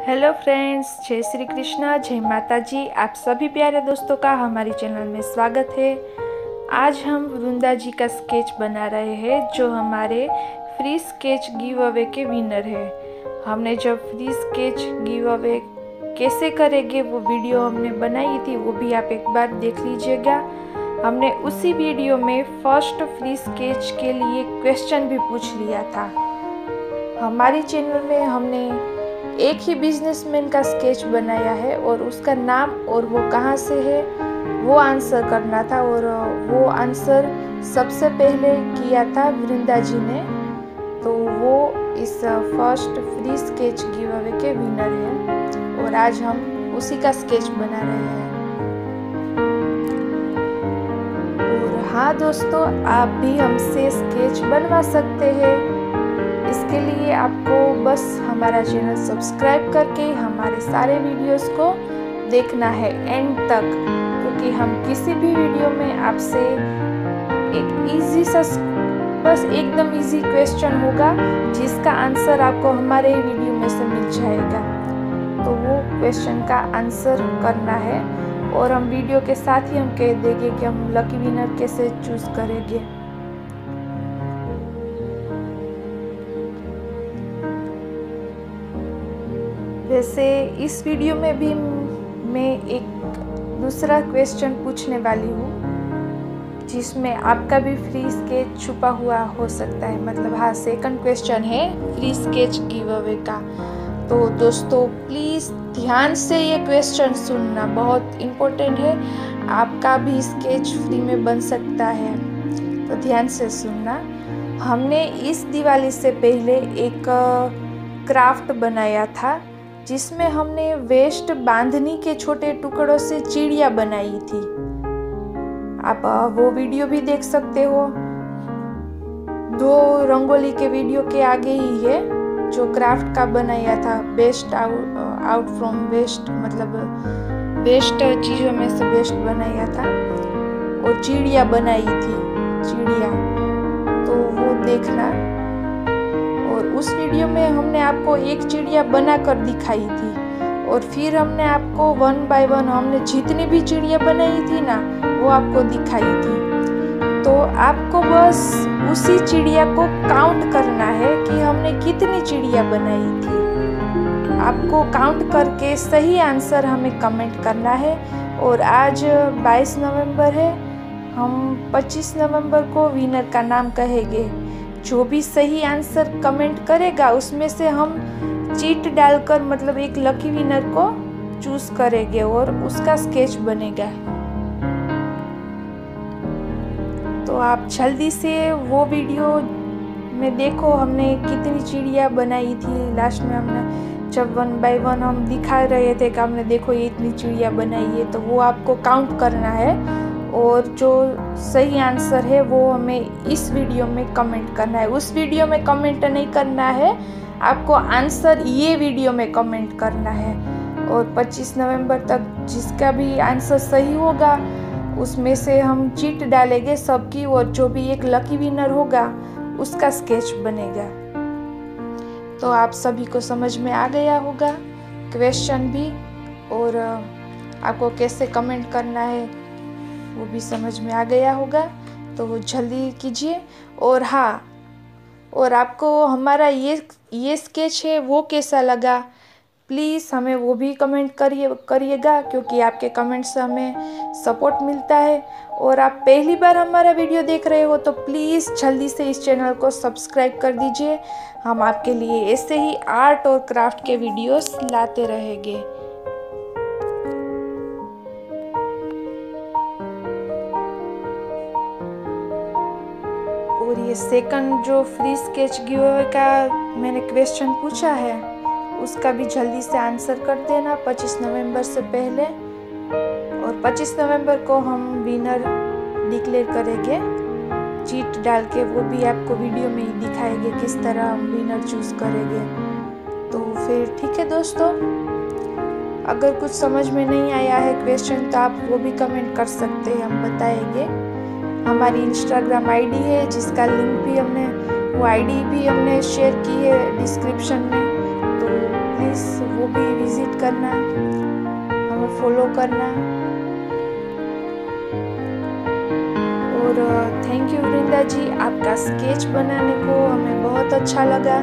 Hello friends जय श्री कृष्णा, जय माता जी आप सभी प्यारे दोस्तों का हमारी चैनल में स्वागत है। आज हम वृंदा जी का स्केच बना रहे हैं, जो हमारे फ्री स्केच गिव अवे के विनर है। हमने जब फ्री स्केच गिव अवे कैसे करेंगे, वो वीडियो हमने बनाई थी, वो भी आप एक बार देख लीजिएगा। हमने उसी वीडियो में फ़र्स्ट फ्री स्केच के लिए क्वेश्चन भी पूछ लिया था। हमारी चैनल में हमने एक ही बिजनेसमैन का स्केच बनाया है और उसका नाम और वो कहाँ से है, वो आंसर करना था और वो आंसर सबसे पहले किया था वृंदा जी ने। तो वो इस first free sketch give away के विनर है और आज हम उसी का स्केच बना रहे हैं। और हाँ दोस्तों, आप भी हमसे स्केच बनवा सकते हैं। इसके लिए आपको बस हमारा चैनल सब्सक्राइब करके हमारे सारे वीडियोस को देखना है एंड तक, क्योंकि हम किसी भी वीडियो में आपसे एक इजी सा बस एकदम इजी क्वेश्चन होगा, जिसका आंसर आपको हमारे वीडियो में से मिल जाएगा। तो वो क्वेश्चन का आंसर करना है, और हम वीडियो के साथ ही हम कह देंगे कि हम लकी विनर कैसे चूज़ करेंगे। वैसे इस वीडियो में भी मैं एक दूसरा क्वेश्चन पूछने वाली हूँ, जिसमें आपका भी फ्री स्केच छुपा हुआ हो सकता है। मतलब हाँ सेकंड क्वेश्चन है फ्री स्केच गिव अवे का। तो दोस्तों प्लीज़ ध्यान से ये क्वेश्चन सुनना। बहुत इम्पोर्टेंट है। आपका भी स्केच फ्री में बन सकता है। तो ध्यान से सुनना। हमने इस दिवाली से पहले एक क्राफ्ट बनाया था। जिसमें हमने वेस्ट बांधनी के छोटे टुकड़ों से चिड़िया बनाई थी। आप वो वीडियो भी देख सकते हो। दो रंगोली के वीडियो के आगे ही है जो क्राफ्ट का बनाया था best out out from waste मतलब वेस्ट चीज़ों में से बेस्ट बनाया था। और चिड़िया बनाई थी, चिड़िया। तो वो देखना। उस वीडियो में हमने आपको एक चिड़िया बना कर दिखाई थी। और फिर हमने आपको वन बाय वन हमने जितनी भी चिड़िया बनाई थी ना, वो आपको दिखाई थी। तो आपको बस उसी चिड़िया को काउंट करना है कि हमने कितनी चिड़िया बनाई थी। आपको काउंट करके सही आंसर हमें कमेंट करना है। और आज 22 नवंबर है, हम 25 नवंबर को विनर का नाम कहेंगे। जो भी सही आंसर कमेंट करेगा, उसमें से हम चीट डालकर मतलब एक लकी विनर को चूज़ करेंगे और उसका स्केच बनेगा। तो आप जल्दी से वो वीडियो में देखो, हमने कितनी चिड़िया बनाई थी। लास्ट में हमने जब वन बाय वन हम दिखा रहे थे कि हमने देखो ये इतनी चिड़िया बनाई है तो वो आपको काउंट करना है। और जो सही आंसर है वो हमें इस वीडियो में कमेंट करना है। उस वीडियो में कमेंट नहीं करना है, आपको आंसर ये वीडियो में कमेंट करना है। और 25 नवंबर तक जिसका भी आंसर सही होगा, उसमें से हम चीट डालेंगे सबकी और जो भी एक लकी विनर होगा, उसका स्केच बनेगा। तो आप सभी को समझ में आ गया होगा क्वेश्चन भी और आपको कैसे कमेंट करना है वो भी समझ में आ गया होगा तो जल्दी कीजिए। और हाँ और आपको हमारा ये ये स्केच है, वो कैसा लगा? प्लीज़ हमें वो भी कमेंट करिए, करिएगा, क्योंकि आपके कमेंट से हमें सपोर्ट मिलता है। और आप पहली बार हमारा वीडियो देख रहे हो तो प्लीज़ जल्दी से इस चैनल को सब्सक्राइब कर दीजिए। हम आपके लिए ऐसे ही आर्ट और क्राफ्ट के वीडियोस लाते रहेंगे। ये सेकंड जो फ्री स्केच गिव का मैंने क्वेश्चन पूछा है, उसका भी जल्दी से आंसर कर देना। 25 नवंबर से पहले और 25 नवंबर को हम विनर डिक्लेयर करेंगे। चीट डाल के वो भी आपको वीडियो में ही दिखाएँगे किस तरह हम विनर चूज़ करेंगे। तो फिर ठीक है दोस्तों, अगर कुछ समझ में नहीं आया है क्वेश्चन तो आप वो भी कमेंट कर सकते हैं, हम बताएँगे। हमारी इंस्टाग्राम आईडी है, जिसका लिंक भी हमने, वो आईडी भी हमने शेयर की है डिस्क्रिप्शन में। तो प्लीज़ वो भी विज़िट करना, हमें फॉलो करना। और थैंक यू वृंदा जी, आपका स्केच बनाने को हमें बहुत अच्छा लगा।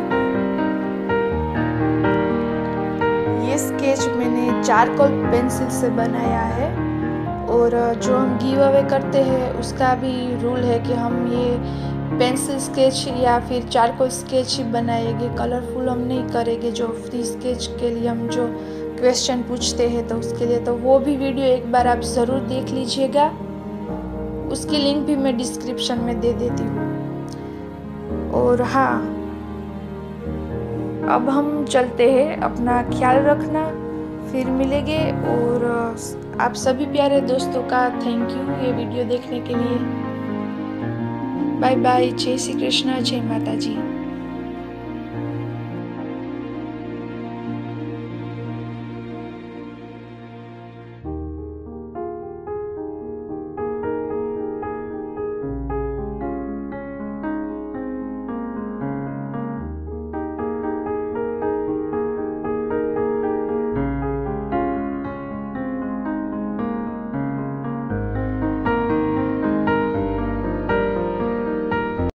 ये स्केच मैंने चारकोल पेंसिल से बनाया है। और जो हम गिव अवे करते हैं, उसका भी रूल है कि हम ये पेंसिल स्केच या फिर चारकोल स्केच ही बनाएँगे कलरफुल हम नहीं करेंगे, जो फ्री स्केच के लिए हम जो क्वेश्चन पूछते हैं तो उसके लिए तो वो भी वीडियो एक बार आप ज़रूर देख लीजिएगा। उसकी लिंक भी मैं डिस्क्रिप्शन में दे देती हूँ। और हाँ अब हम चलते हैं अपना ख्याल रखना। फिर मिलेंगे और आप सभी प्यारे दोस्तों का थैंक यू ये वीडियो देखने के लिए। बाय बाय जय श्री कृष्णा, जय माता जी।